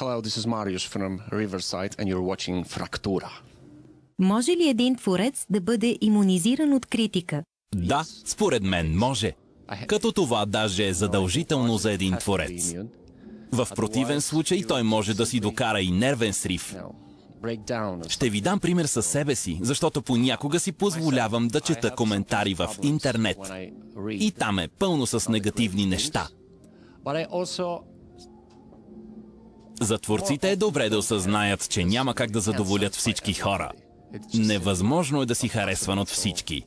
Hello, this is Marius from Riverside and you're watching Fractura. Може ли един творец да бъде иммунизиран от критика? Да, според мен може. Като това даже е задължително за един творец. В противен случай той може да си докара и нервен срив. Ще ви дам пример със себе си, защото понякога си позволявам да чета коментари в интернет. И там е пълно с негативни неща. За творците е добре да осъзнаят, че няма как да задоволят всички хора. Невъзможно е да си харесван от всички.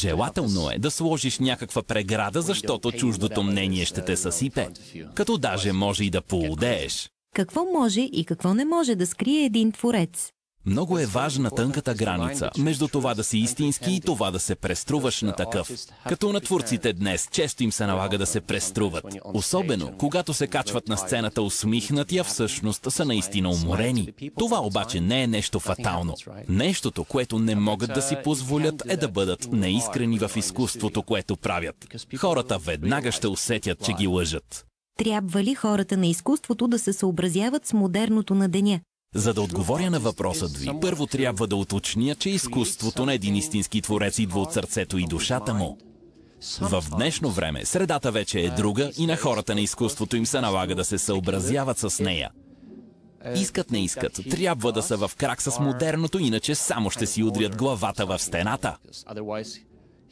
Желателно е да сложиш някаква преграда, защото чуждото мнение ще те съсипе. Като даже може и да поудееш. Какво може и какво не може да скрие един творец? Много е важна тънката граница между това да си истински и това да се преструваш на такъв. Като на творците днес често им се налага да се преструват. Особено, когато се качват на сцената усмихнати, а всъщност са наистина уморени. Това обаче не е нещо фатално. Нещото, което не могат да си позволят е да бъдат неискрени в изкуството, което правят. Хората веднага ще усетят, че ги лъжат. Трябва ли хората на изкуството да се съобразяват с модерното на деня? За да отговоря на въпросът ви, първо трябва да уточня, че изкуството на един истински творец идва от сърцето и душата му. В днешно време средата вече е друга и на хората на изкуството им се налага да се съобразяват с нея. Искат не искат, трябва да са в крак с модерното, иначе само ще си удрят главата в стената.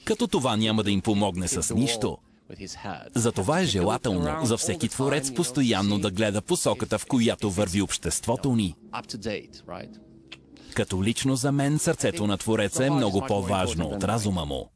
Като това няма да им помогне с нищо. Затова е желателно за всеки творец постоянно да гледа посоката, в която върви обществото ни. Като лично за мен сърцето на твореца е много по-важно от разума му.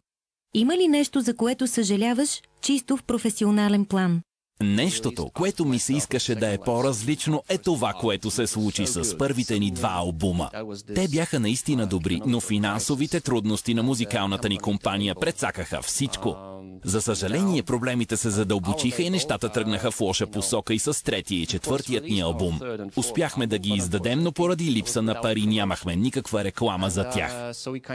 Има ли нещо, за което съжаляваш, чисто в професионален план? Нещото, което ми се искаше да е по-различно, е това, което се случи с първите ни два албума. Те бяха наистина добри, но финансовите трудности на музикалната ни компания прецакаха всичко. За съжаление, проблемите се задълбочиха и нещата тръгнаха в лоша посока и с третия и четвъртият ни албум. Успяхме да ги издадем, но поради липса на пари нямахме никаква реклама за тях.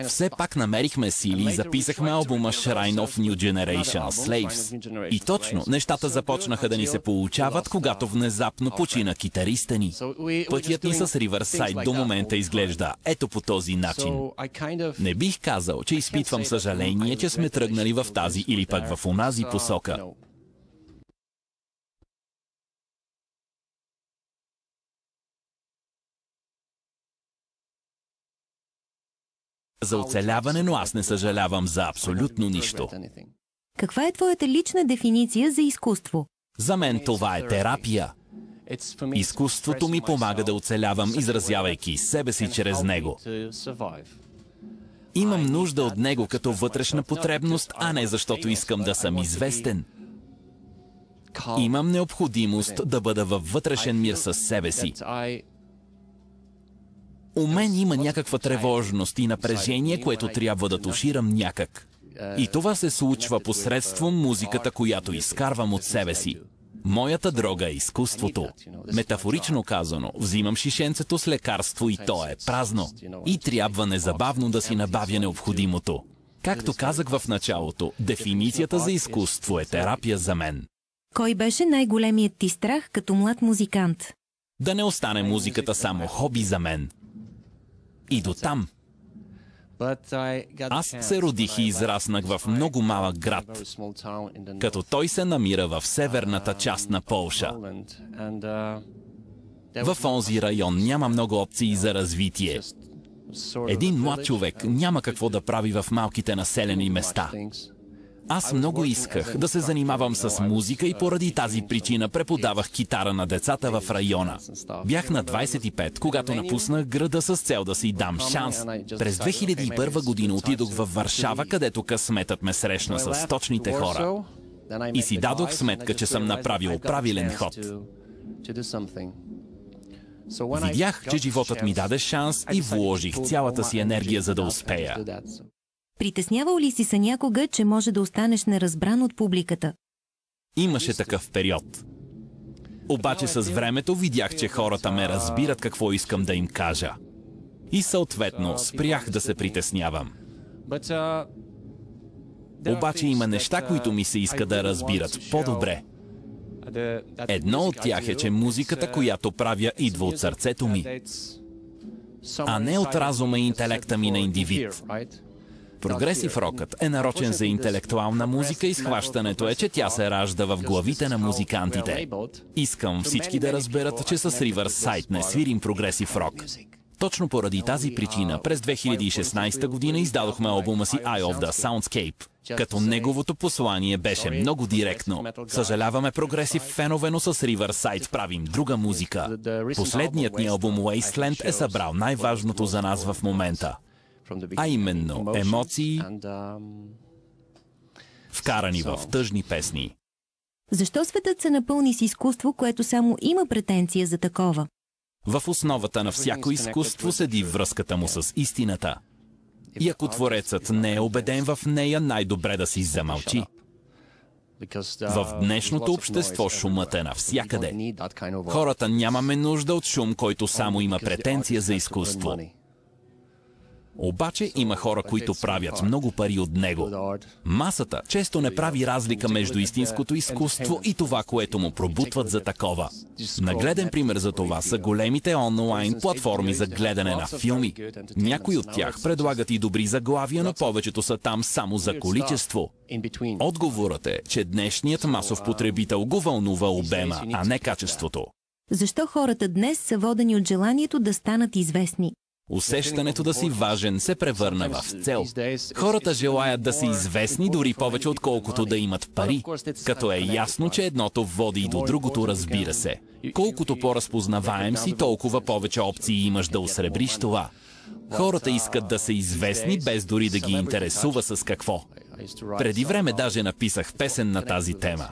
Все пак намерихме сили и записахме албума Shrine of New Generation Slaves. И точно, нещата започнаха да ни се получават, когато внезапно почина китариста ни. Пътят ни с Riverside до момента изглежда ето по този начин. Не бих казал, че изпитвам съжаление, че сме тръгнали в тази или пък пък в онази посока. За оцеляване, но аз не съжалявам за абсолютно нищо. Каква е твоята лична дефиниция за изкуство? За мен това е терапия. Изкуството ми помага да оцелявам, изразявайки себе си чрез него. Имам нужда от него като вътрешна потребност, а не защото искам да съм известен. Имам необходимост да бъда във вътрешен мир с себе си. У мен има някаква тревожност и напрежение, което трябва да туширам някак. И това се случва посредством музиката, която изкарвам от себе си. Моята дрога е изкуството. Метафорично казано, взимам шишенцето с лекарство и то е празно. И трябва незабавно да си набавя необходимото. Както казах в началото, дефиницията за изкуство е терапия за мен. Кой беше най-големият ти страх като млад музикант? Да не остане музиката само хоби за мен. И до там – аз се родих и израснах в много малък град, като той се намира в северната част на Полша. В онзи район няма много опции за развитие. Един млад човек няма какво да прави в малките населени места. Аз много исках да се занимавам с музика и поради тази причина преподавах китара на децата в района. Бях на 25, когато напуснах града с цел да си дам шанс. През 2001 година отидох във Варшава, където късметът ме срещна с точните хора. И си дадох сметка, че съм направил правилен ход. Видях, че животът ми даде шанс и вложих цялата си енергия, за да успея. Притеснявал ли си се някога, че може да останеш неразбран от публиката? Имаше такъв период. Обаче с времето видях, че хората ме разбират какво искам да им кажа. И съответно спрях да се притеснявам. Обаче има неща, които ми се иска да разбират по-добре. Едно от тях е, че музиката, която правя, идва от сърцето ми, а не от разума и интелекта ми на индивид. Прогресив рокът е нарочен за интелектуална музика и схващането е, че тя се ражда в главите на музикантите. Искам всички да разберат, че с Riverside не свирим прогресив рок. Точно поради тази причина през 2016 година издадохме албума си Eye of the Soundscape, като неговото послание беше много директно. Съжаляваме прогресив фенове, но с Riverside правим друга музика. Последният ни албум Wasteland е събрал най-важното за нас в момента а именно емоции, вкарани в тъжни песни. Защо светът се напълни с изкуство, което само има претенция за такова? В основата на всяко изкуство седи връзката му с истината. И ако творецът не е убеден в нея, най-добре да си замълчи. В днешното общество шумът е навсякъде. Хората нямаме нужда от шум, който само има претенция за изкуство. Обаче има хора, които правят много пари от него. Масата често не прави разлика между истинското изкуство и това, което му пробутват за такова. Нагледен пример за това са големите онлайн платформи за гледане на филми. Някои от тях предлагат и добри заглавия, но повечето са там само за количество. Отговорът е, че днешният масов потребител го вълнува обема, а не качеството. Защо хората днес са водени от желанието да станат известни? Усещането да си важен се превърна в цел. Хората желаят да са известни дори повече отколкото да имат пари, като е ясно, че едното води и до другото, разбира се. Колкото по-разпознаваем си, толкова повече опции имаш да осребриш това. Хората искат да са известни, без дори да ги интересува с какво. Преди време даже написах песен на тази тема.